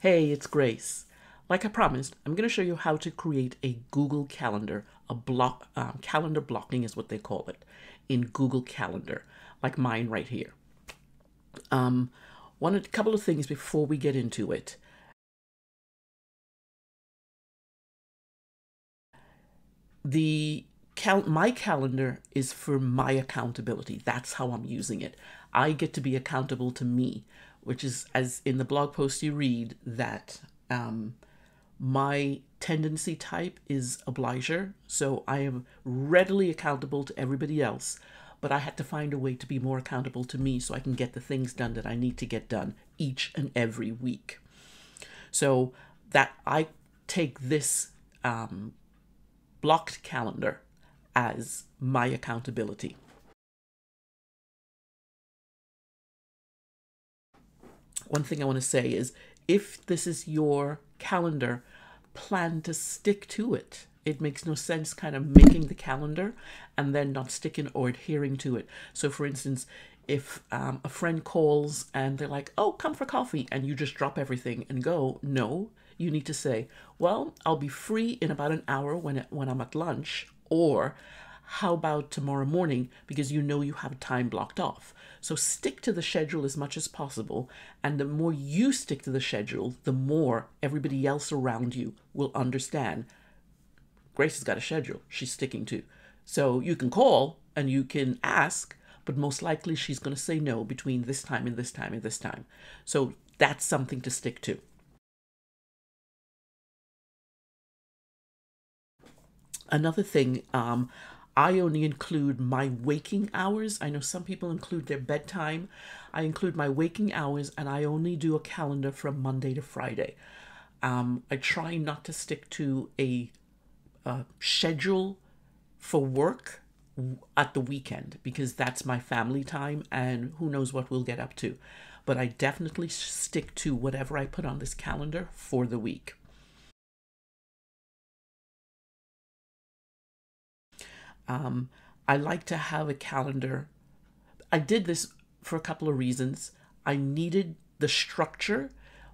Hey, it's Grace. Like I promised, I'm going to show you how to create a Google Calendar. A block um, calendar blocking is what they call it in Google Calendar, like mine right here. Um, one a couple of things before we get into it. The cal- my calendar is for my accountability. That's how I'm using it. I get to be accountable to me, which is as in the blog post you read that um, my tendency type is obliger, so I am readily accountable to everybody else. But I had to find a way to be more accountable to me so I can get the things done that I need to get done each and every week. So that I take this um, blocked calendar as my accountability. One thing I want to say is if this is your calendar, plan to stick to it. It makes no sense kind of making the calendar and then not sticking or adhering to it. So, for instance, if um, a friend calls and they're like, oh, come for coffee, and you just drop everything and go, no, you need to say, well, I'll be free in about an hour when, when I'm at lunch, or how about tomorrow morning because you know you have time blocked off. So stick to the schedule as much as possible. And the more you stick to the schedule, the more everybody else around you will understand. Grace has got a schedule she's sticking to. So you can call and you can ask, but most likely she's going to say no between this time and this time and this time. So that's something to stick to. Another thing, um, I only include my waking hours. I know some people include their bedtime. I include my waking hours and I only do a calendar from Monday to Friday. Um, I try not to stick to a, a schedule for work at the weekend because that's my family time and who knows what we'll get up to. But I definitely stick to whatever I put on this calendar for the week. Um, I like to have a calendar. I did this for a couple of reasons. I needed the structure,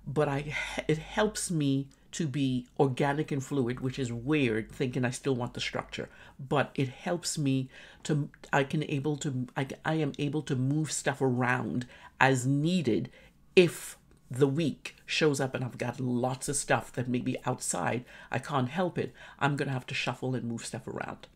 but I it helps me to be organic and fluid, which is weird thinking I still want the structure, but it helps me to I can able to I, I am able to move stuff around as needed if the week shows up and I've got lots of stuff that may be outside, I can't help it. I'm going to have to shuffle and move stuff around.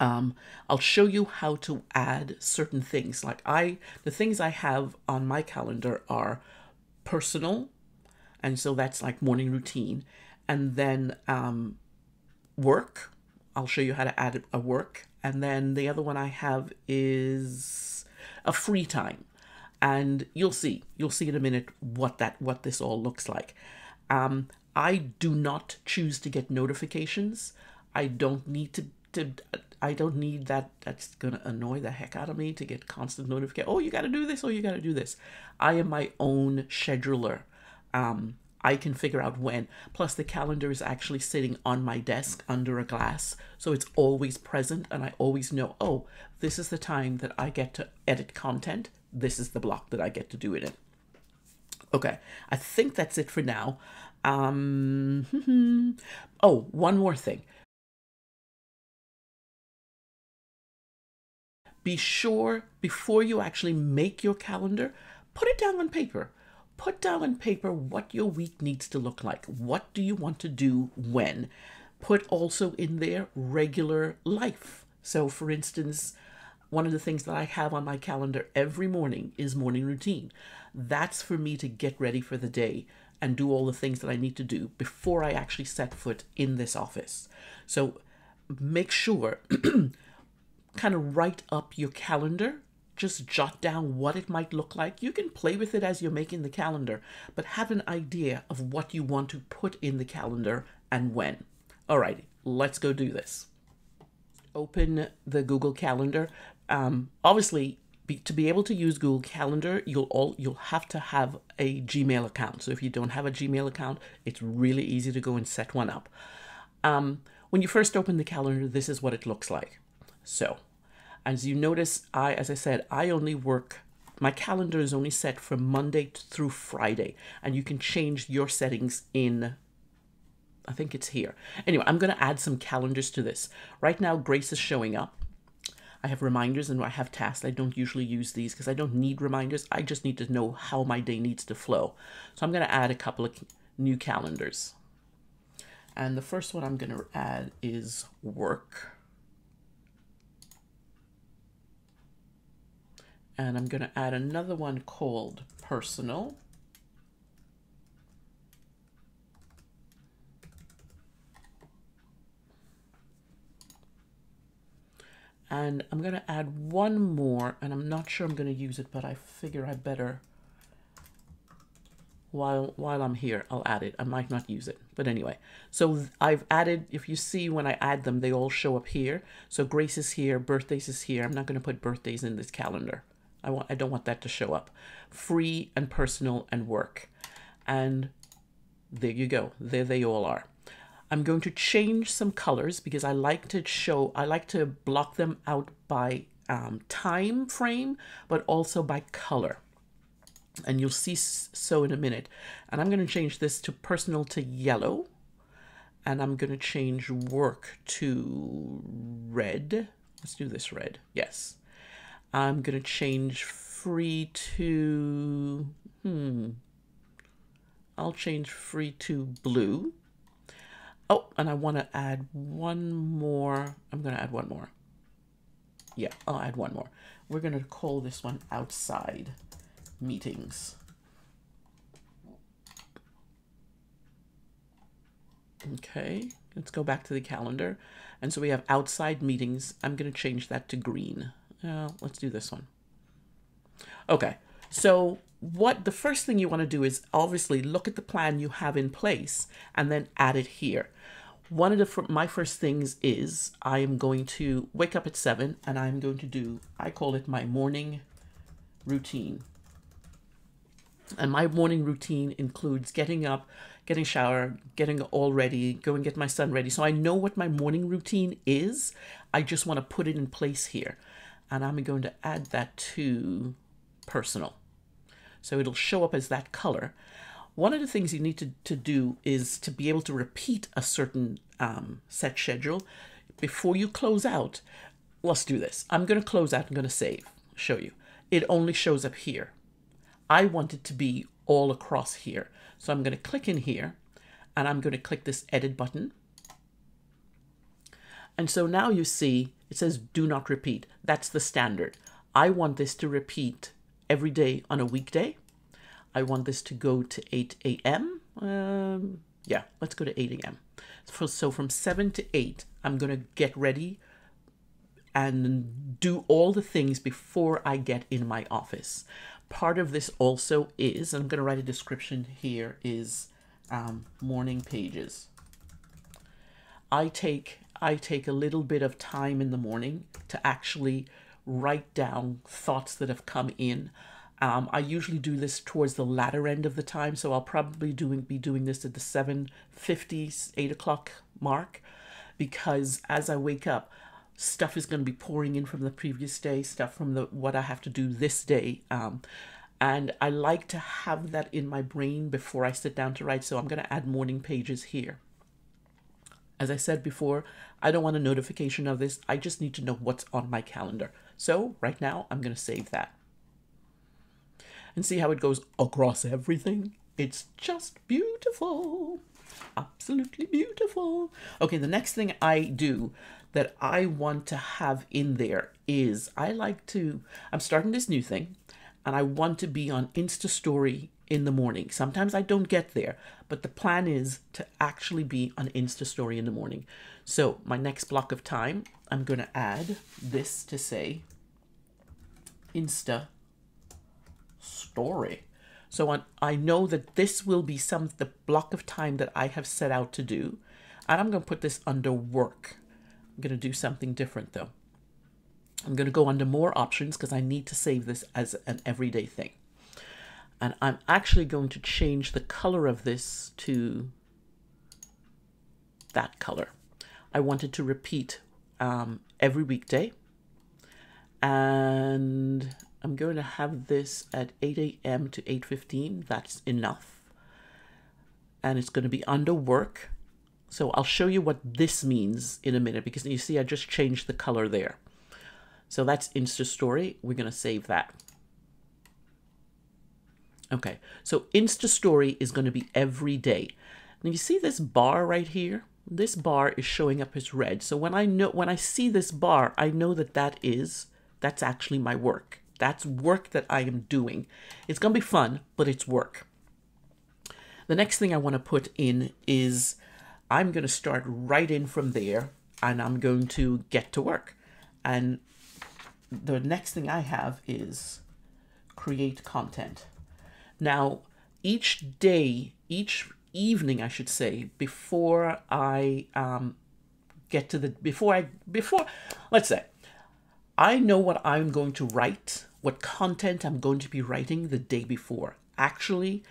Um, I'll show you how to add certain things. Like I, the things I have on my calendar are personal, and so that's like morning routine, and then um, work. I'll show you how to add a work, and then the other one I have is a free time, and you'll see. You'll see in a minute what that what this all looks like. Um, I do not choose to get notifications. I don't need to to I don't need that. That's gonna annoy the heck out of me to get constant notification. Oh, you got to do this. Oh, you got to do this. I am my own scheduler. Um, I can figure out when. Plus, the calendar is actually sitting on my desk under a glass, so it's always present, and I always know. Oh, this is the time that I get to edit content. This is the block that I get to do it in. Okay, I think that's it for now. Um, oh, one more thing. Be sure before you actually make your calendar, put it down on paper. Put down on paper what your week needs to look like. What do you want to do when? Put also in there regular life. So, for instance, one of the things that I have on my calendar every morning is morning routine. That's for me to get ready for the day and do all the things that I need to do before I actually set foot in this office. So, make sure kind of write up your calendar. Just jot down what it might look like. You can play with it as you're making the calendar, but have an idea of what you want to put in the calendar and when. Alrighty, let's go do this. Open the Google Calendar. Um, obviously, be, to be able to use Google Calendar, you'll all you'll have to have a Gmail account. So if you don't have a Gmail account, it's really easy to go and set one up. Um, when you first open the calendar, this is what it looks like. So, as you notice, I, as I said, I only work my calendar is only set from Monday through Friday, and you can change your settings in. I think it's here. Anyway, I'm going to add some calendars to this. Right now, Grace is showing up. I have reminders and I have tasks. I don't usually use these because I don't need reminders. I just need to know how my day needs to flow. So I'm going to add a couple of new calendars. And the first one I'm going to add is work. And I'm going to add another one called personal. And I'm going to add one more, and I'm not sure I'm going to use it, but I figure I better, while, while I'm here, I'll add it. I might not use it, but anyway. So I've added, if you see when I add them, they all show up here. So Grace is here, birthdays is here. I'm not going to put birthdays in this calendar. I, want, I don't want that to show up. Free and personal and work. And there you go. There they all are. I'm going to change some colors because I like to show, I like to block them out by um, time frame, but also by color. And you'll see so in a minute. And I'm going to change this to personal to yellow. And I'm going to change work to red. Let's do this red. Yes. I'm going to change free to, hmm, I'll change free to blue. Oh, and I want to add one more. I'm going to add one more. Yeah, I'll add one more. We're going to call this one outside meetings. Okay, let's go back to the calendar. And so we have outside meetings. I'm going to change that to green. Uh, let's do this one. Okay, so what the first thing you want to do is obviously look at the plan you have in place and then add it here one of the my first things is I am going to wake up at seven and I'm going to do I call it my morning routine. And my morning routine includes getting up, getting shower, getting all ready, go and get my son ready. So I know what my morning routine is. I just want to put it in place here. And I'm going to add that to personal. So it'll show up as that color. One of the things you need to, to do is to be able to repeat a certain um, set schedule before you close out. Let's do this. I'm going to close out. I'm going to save, show you. It only shows up here. I want it to be all across here. So I'm going to click in here and I'm going to click this edit button. And so now you see it says do not repeat. That's the standard. I want this to repeat every day on a weekday. I want this to go to 8 a.m. Um, yeah, let's go to 8 a.m. So, from 7 to 8, I'm going to get ready and do all the things before I get in my office. Part of this also is, I'm going to write a description here, is um, morning pages. I take I take a little bit of time in the morning to actually write down thoughts that have come in. Um, I usually do this towards the latter end of the time, so I'll probably doing be doing this at the 7.50, 8 o'clock mark, because as I wake up, stuff is going to be pouring in from the previous day, stuff from the what I have to do this day. Um, and I like to have that in my brain before I sit down to write, so I'm going to add morning pages here. As I said before, I don't want a notification of this. I just need to know what's on my calendar. So right now, I'm going to save that and see how it goes across everything. It's just beautiful. Absolutely beautiful. Okay, the next thing I do that I want to have in there is I like to, I'm starting this new thing and I want to be on Insta Story in the morning. Sometimes I don't get there, but the plan is to actually be on Insta Story in the morning. So, my next block of time, I'm going to add this to say Insta story. So on, I know that this will be some the block of time that I have set out to do. And I'm going to put this under work. I'm going to do something different though. I'm going to go under more options because I need to save this as an everyday thing. And I'm actually going to change the color of this to that color. I wanted to repeat um, every weekday. And I'm going to have this at 8 a.m. to 8.15. That's enough. And it's going to be under work. So I'll show you what this means in a minute because you see I just changed the color there. So that's Insta Story. We're going to save that. Okay, so Insta Story is going to be every day. Now you see this bar right here? This bar is showing up as red. So when I know when I see this bar, I know that that is that's actually my work. That's work that I am doing. It's going to be fun, but it's work. The next thing I want to put in is I'm going to start right in from there and I'm going to get to work. And the next thing I have is create content. Now, each day, each evening, I should say, before I um, get to the before I before let's say I know what I'm going to write, what content I'm going to be writing the day before. Actually,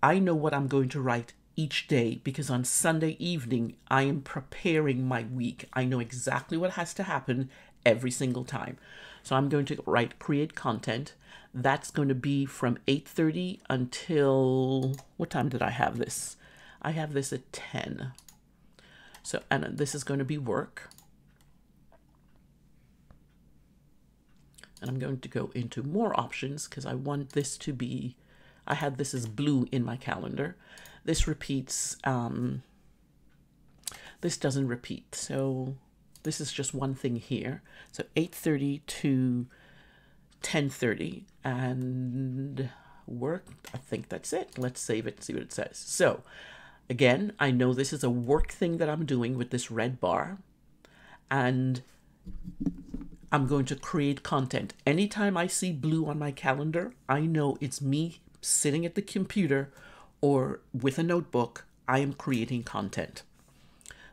I know what I'm going to write each day because on Sunday evening I am preparing my week. I know exactly what has to happen every single time. So I'm going to write create content. That's going to be from 8:30 until what time did I have this? I have this at 10. So and this is going to be work. And I'm going to go into more options because I want this to be I had this as blue in my calendar. This repeats um this doesn't repeat. So this is just one thing here. So 8.30 to 10.30 and work. I think that's it. Let's save it and see what it says. So again, I know this is a work thing that I'm doing with this red bar and I'm going to create content. Anytime I see blue on my calendar, I know it's me sitting at the computer or with a notebook. I am creating content.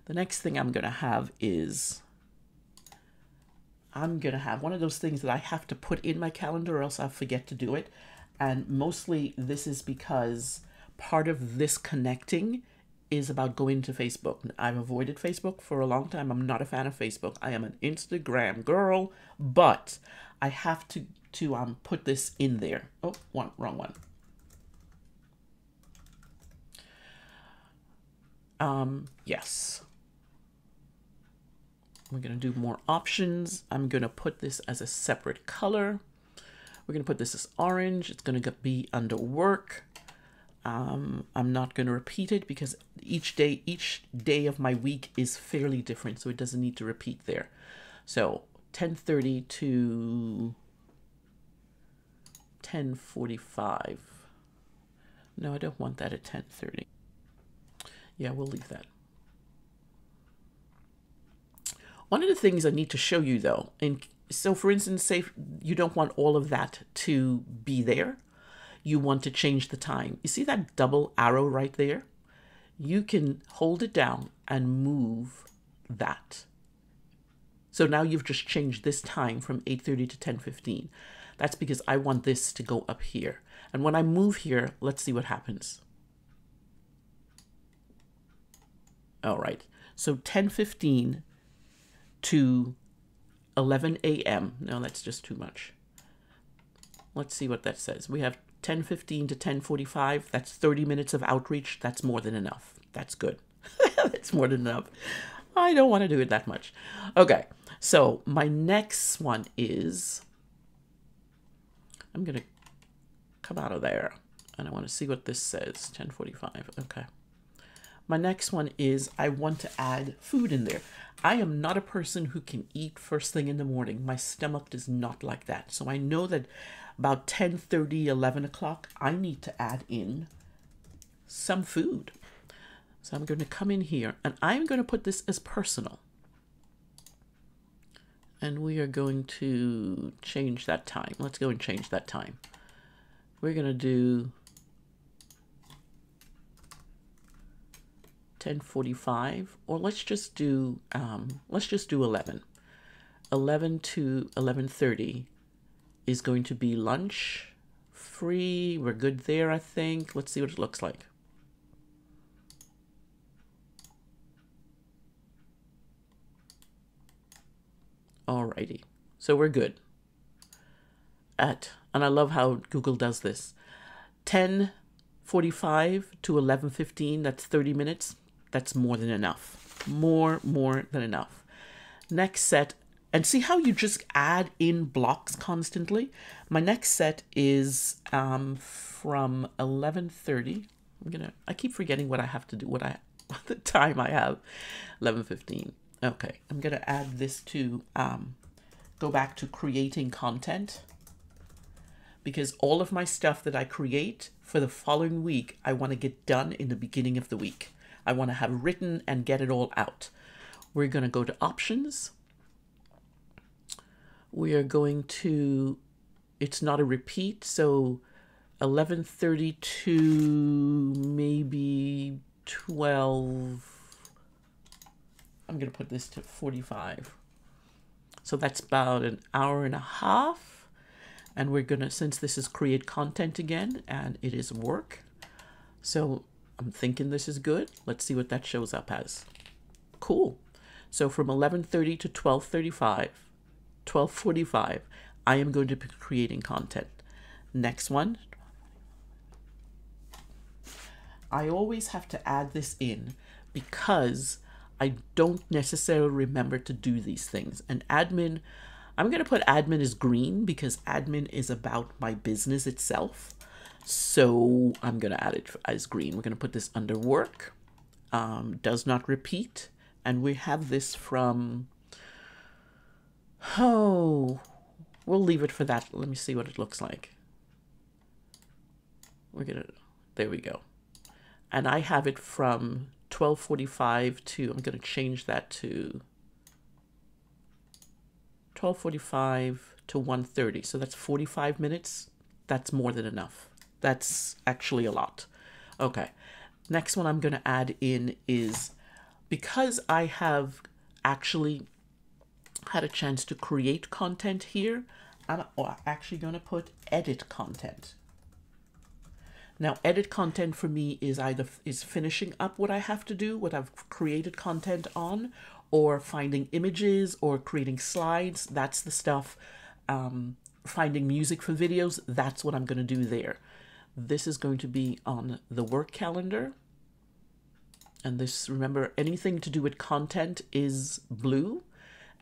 The next thing I'm going to have is I'm going to have one of those things that I have to put in my calendar or else I'll forget to do it. And mostly this is because part of this connecting is about going to Facebook. I've avoided Facebook for a long time. I'm not a fan of Facebook. I am an Instagram girl, but I have to to um put this in there. Oh, one wrong one. Um, yes. We're going to do more options. I'm going to put this as a separate color. We're going to put this as orange. It's going to be under work. Um, I'm not going to repeat it because each day, each day of my week is fairly different, so it doesn't need to repeat there. So 10:30 to 10:45. No, I don't want that at 10:30. Yeah, we'll leave that. One of the things I need to show you though, and so for instance, say you don't want all of that to be there, you want to change the time. You see that double arrow right there? You can hold it down and move that. So now you've just changed this time from 8.30 to 10.15. That's because I want this to go up here. And when I move here, let's see what happens. All right, so 10.15 to 11 a.m. No, that's just too much. Let's see what that says. We have 10:15 to 10:45. That's 30 minutes of outreach. That's more than enough. That's good. that's more than enough. I don't want to do it that much. Okay. So, my next one is I'm going to come out of there and I want to see what this says. 10:45. Okay. My next one is I want to add food in there. I am not a person who can eat first thing in the morning. My stomach does not like that. So I know that about 10 30, 11 o'clock, I need to add in some food. So I'm going to come in here and I'm going to put this as personal. And we are going to change that time. Let's go and change that time. We're going to do 10:45 or let's just do um, let's just do 11. 11 to 11:30 is going to be lunch free. We're good there, I think. Let's see what it looks like. Alrighty, so we're good. at, and I love how Google does this, 10:45 to 11:15. That's 30 minutes. That's more than enough. More, more than enough. Next set, and see how you just add in blocks constantly. My next set is um, from 11:30. I'm gonna. I keep forgetting what I have to do. What I, the time I have. 11:15. Okay, I'm gonna add this to um, go back to creating content because all of my stuff that I create for the following week, I want to get done in the beginning of the week. I want to have written and get it all out. We're going to go to options. We are going to, it's not a repeat, so 11.30 to maybe 12. I'm going to put this to 45. So that's about an hour and a half. And we're going to, since this is create content again and it is work. So I'm thinking this is good. Let's see what that shows up as. Cool. So from 11:30 to 12:35, 12:45, I am going to be creating content. Next one. I always have to add this in because I don't necessarily remember to do these things. And admin, I'm going to put admin as green because admin is about my business itself. So I'm going to add it as green. We're going to put this under work, um, does not repeat. And we have this from, oh, we'll leave it for that. Let me see what it looks like. We're going to, there we go. And I have it from 1245 to, I'm going to change that to 1245 to 130. So that's 45 minutes. That's more than enough. That's actually a lot. Okay. Next one I'm going to add in is because I have actually had a chance to create content here, I'm actually going to put edit content. Now, edit content for me is either is finishing up what I have to do, what I've created content on, or finding images or creating slides. That's the stuff. Um, finding music for videos. That's what I'm going to do there. This is going to be on the work calendar. And this, remember, anything to do with content is blue.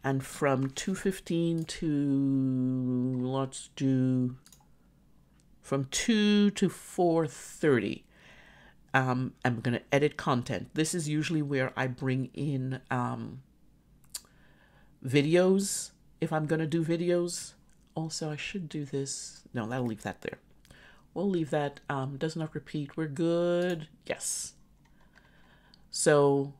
And from 2.15 to, let's do from 2 to 4.30 um, i'm going to edit content this is usually where i bring in um, videos if i'm going to do videos also i should do this no i'll leave that there we'll leave that um, does not repeat we're good yes so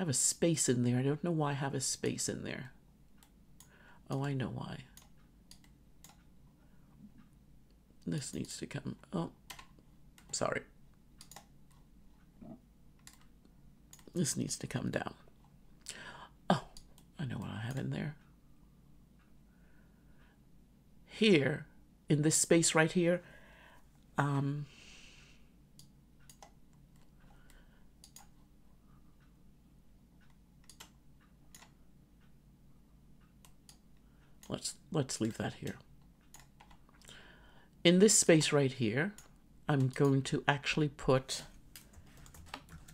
I have a space in there. I don't know why I have a space in there. Oh, I know why. This needs to come. Oh, sorry. This needs to come down. Oh, I know what I have in there. Here, in this space right here, um, let's let's leave that here in this space right here, I'm going to actually put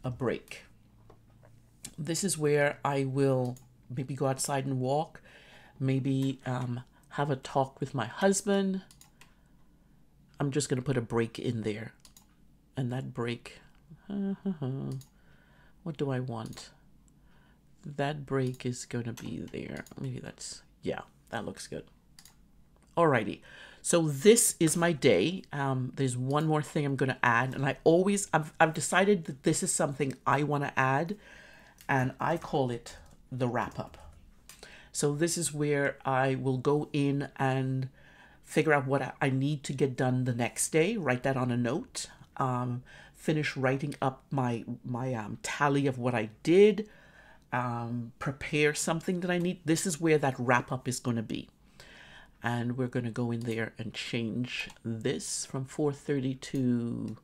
a break. This is where I will maybe go outside and walk, maybe um, have a talk with my husband. I'm just going to put a break in there. And that break, what do I want? That break is going to be there. Maybe that's, yeah, that looks good. Alrighty. So this is my day. Um, there's one more thing I'm going to add, and I always I've I've decided that this is something I want to add, and I call it the wrap up. So this is where I will go in and figure out what I need to get done the next day. Write that on a note. Um, finish writing up my my um, tally of what I did. Um, prepare something that I need. This is where that wrap up is going to be and we're going to go in there and change this from 430 to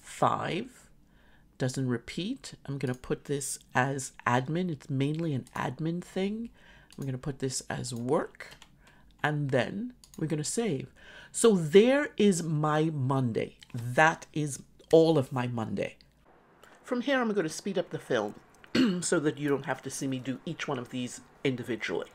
5 doesn't repeat I'm going to put this as admin it's mainly an admin thing I'm going to put this as work and then we're going to save. So there is my Monday. That is all of my Monday. From here, I'm going to speed up the film so that you don't have to see me do each one of these individually.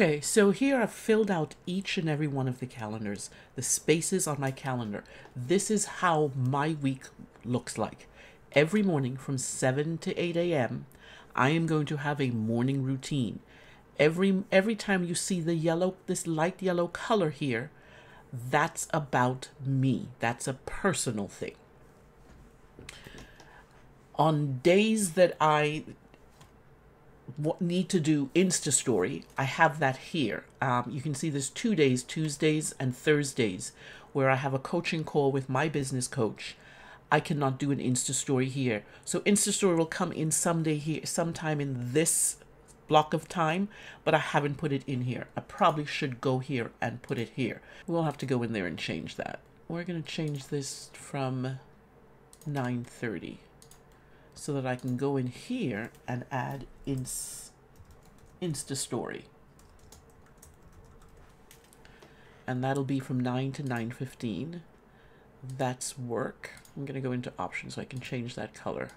Okay, so here I've filled out each and every one of the calendars, the spaces on my calendar. This is how my week looks like. Every morning from 7 to 8 a.m., I am going to have a morning routine. Every every time you see the yellow this light yellow color here, that's about me. That's a personal thing. On days that I need to do Insta story, I have that here. Um, you can see there's two days, Tuesdays and Thursdays, where I have a coaching call with my business coach. I cannot do an Insta story here. So Insta story will come in someday here, sometime in this block of time, but I haven't put it in here. I probably should go here and put it here. We'll have to go in there and change that. We're going to change this from 930 so that I can go in here and add ins Insta Story. And that'll be from 9 to 9.15. That's work. I'm going to go into options so I can change that color.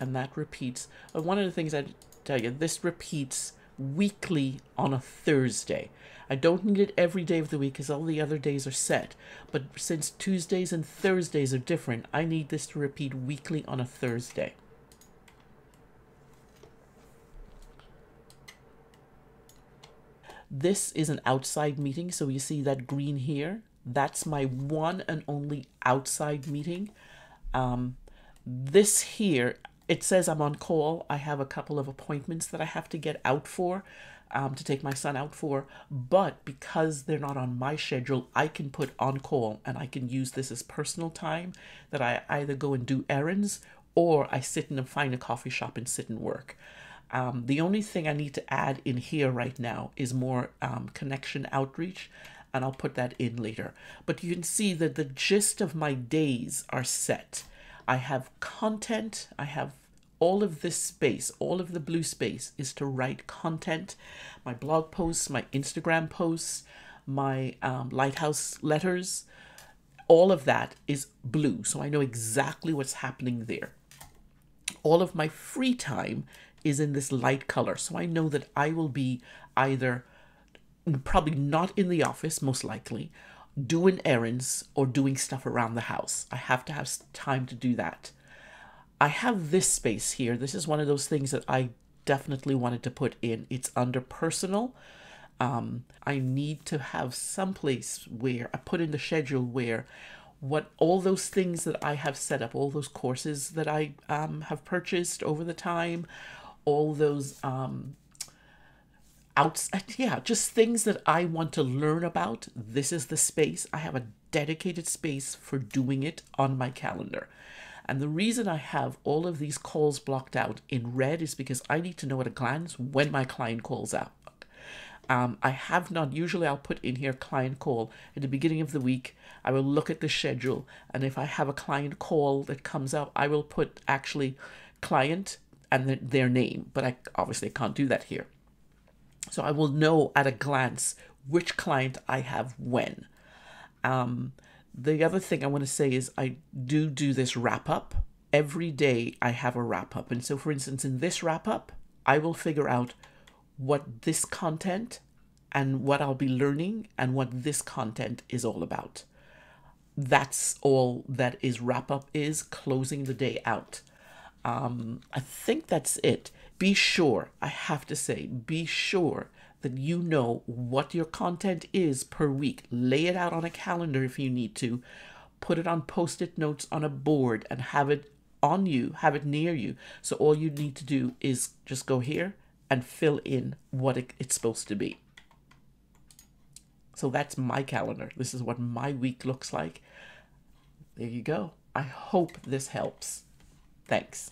And that repeats. Uh, one of the things I tell you, this repeats weekly on a Thursday. I don't need it every day of the week because all the other days are set. But since Tuesdays and Thursdays are different, I need this to repeat weekly on a Thursday. This is an outside meeting, so you see that green here. That's my one and only outside meeting. Um, this here, it says I'm on call. I have a couple of appointments that I have to get out for um, to take my son out for. But because they're not on my schedule, I can put on call and I can use this as personal time that I either go and do errands or I sit in find a coffee shop and sit and work. Um, the only thing I need to add in here right now is more um, connection outreach, and I'll put that in later. But you can see that the gist of my days are set. I have content, I have all of this space, all of the blue space is to write content, my blog posts, my Instagram posts, my um, lighthouse letters, all of that is blue. So I know exactly what's happening there. All of my free time is in this light color. So I know that I will be either probably not in the office, most likely, doing errands or doing stuff around the house. I have to have time to do that. I have this space here. This is one of those things that I definitely wanted to put in. It's under personal. Um, I need to have some place where I put in the schedule where what all those things that I have set up, all those courses that I um, have purchased over the time, all those um, yeah, just things that I want to learn about. This is the space. I have a dedicated space for doing it on my calendar. And the reason I have all of these calls blocked out in red is because I need to know at a glance when my client calls out. Um, I have not, usually I'll put in here client call. At the beginning of the week, I will look at the schedule. And if I have a client call that comes up, I will put actually client and the, their name. But I obviously can't do that here. So I will know at a glance which client I have when. Um, the other thing I want to say is I do do this wrap up. Every day I have a wrap up. And so, for instance, in this wrap up, I will figure out what this content and what I'll be learning and what this content is all about. That's all that is wrap up is closing the day out. Um, I think that's it. Be sure, I have to say, be sure that you know what your content is per week. Lay it out on a calendar if you need to. Put it on post it notes on a board and have it on you, have it near you. So all you need to do is just go here and fill in what it, it's supposed to be. So that's my calendar. This is what my week looks like. There you go. I hope this helps. Thanks.